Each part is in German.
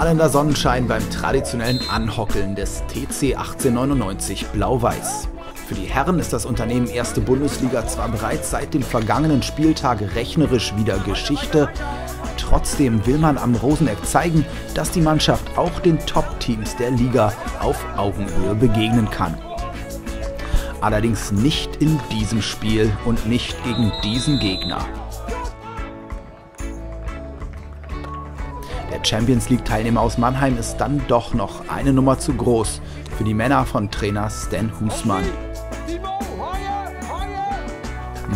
strahlender Sonnenschein beim traditionellen Anhockeln des TC 1899 Blau-Weiß. Für die Herren ist das Unternehmen Erste Bundesliga zwar bereits seit dem vergangenen Spieltag rechnerisch wieder Geschichte, trotzdem will man am Roseneck zeigen, dass die Mannschaft auch den Top-Teams der Liga auf Augenhöhe begegnen kann. Allerdings nicht in diesem Spiel und nicht gegen diesen Gegner. Champions League-Teilnehmer aus Mannheim ist dann doch noch eine Nummer zu groß für die Männer von Trainer Stan Husmann.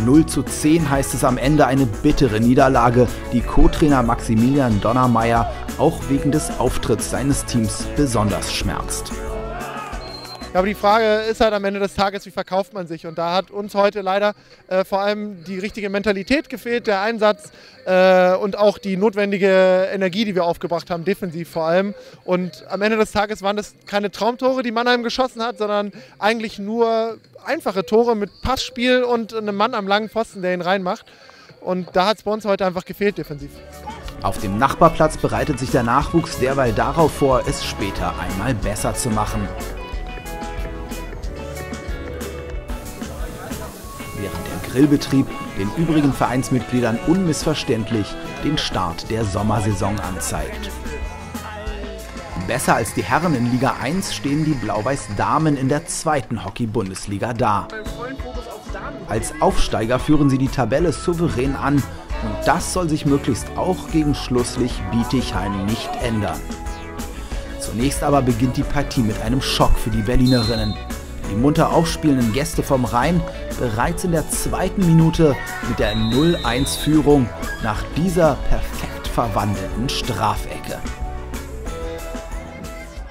0 zu 10 heißt es am Ende eine bittere Niederlage, die Co-Trainer Maximilian Donnermeier auch wegen des Auftritts seines Teams besonders schmerzt. Ja, aber die Frage ist halt am Ende des Tages, wie verkauft man sich? Und da hat uns heute leider äh, vor allem die richtige Mentalität gefehlt, der Einsatz äh, und auch die notwendige Energie, die wir aufgebracht haben, defensiv vor allem. Und am Ende des Tages waren das keine Traumtore, die Mannheim geschossen hat, sondern eigentlich nur einfache Tore mit Passspiel und einem Mann am langen Pfosten, der ihn reinmacht. Und da hat es bei uns heute einfach gefehlt defensiv. Auf dem Nachbarplatz bereitet sich der Nachwuchs derweil darauf vor, es später einmal besser zu machen. Grillbetrieb den übrigen Vereinsmitgliedern unmissverständlich den Start der Sommersaison anzeigt. Besser als die Herren in Liga 1 stehen die Blau-Weiß Damen in der zweiten Hockey-Bundesliga da. Als Aufsteiger führen sie die Tabelle souverän an und das soll sich möglichst auch gegen Schlusslich Bietigheim nicht ändern. Zunächst aber beginnt die Partie mit einem Schock für die Berlinerinnen. Die munter aufspielenden Gäste vom Rhein bereits in der zweiten Minute mit der 0-1-Führung nach dieser perfekt verwandelten Strafecke.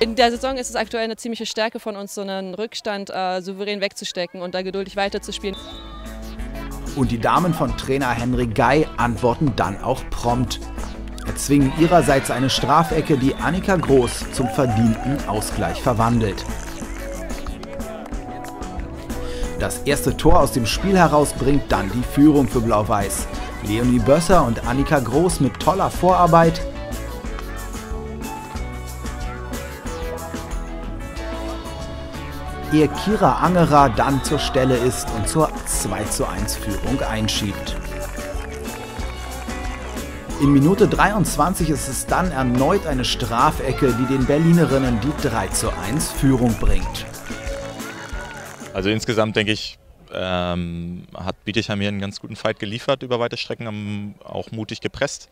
In der Saison ist es aktuell eine ziemliche Stärke von uns, so einen Rückstand äh, souverän wegzustecken und da geduldig weiterzuspielen. Und die Damen von Trainer Henry Guy antworten dann auch prompt. Erzwingen ihrerseits eine Strafecke, die Annika Groß zum verdienten Ausgleich verwandelt. Das erste Tor aus dem Spiel heraus bringt dann die Führung für Blau-Weiß. Leonie Bösser und Annika Groß mit toller Vorarbeit. Ehe Kira Angerer dann zur Stelle ist und zur 2 zu 1 Führung einschiebt. In Minute 23 ist es dann erneut eine Strafecke, die den Berlinerinnen die 3 zu 1 Führung bringt. Also insgesamt denke ich, ähm, hat Bietigheim hier einen ganz guten Fight geliefert über weite Strecken, haben auch mutig gepresst.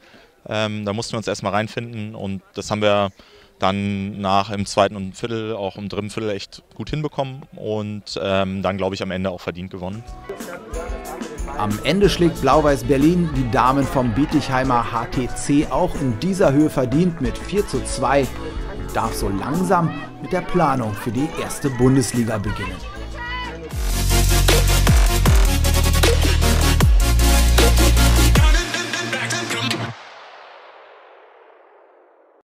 Ähm, da mussten wir uns erstmal reinfinden und das haben wir dann nach im zweiten und Viertel, auch im dritten Viertel echt gut hinbekommen und ähm, dann glaube ich am Ende auch verdient gewonnen. Am Ende schlägt Blau-Weiß Berlin die Damen vom Bietigheimer HTC auch in dieser Höhe verdient mit 4 zu 2 und darf so langsam mit der Planung für die erste Bundesliga beginnen.